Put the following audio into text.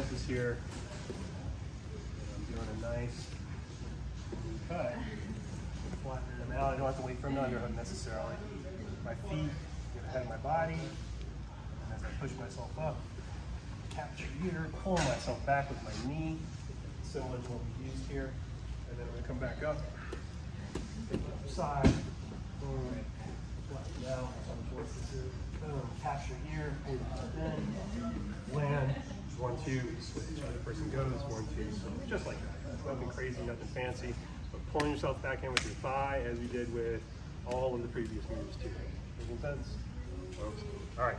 Francis here. I'm doing a nice cut. Flattening them out. I don't have to wait for an underhook necessarily. My feet get ahead of my body. And as I push myself up, capture here, pull myself back with my knee, similar to what we used here. And then I'm gonna come back up, the other side, boom, flatten out, some choices, boom, capture here, pull yourself in, two, switch. Other person goes, one, two. Just like that. Nothing crazy, nothing fancy. But pulling yourself back in with your thigh as you did with all of the previous moves too. Making sense? All right.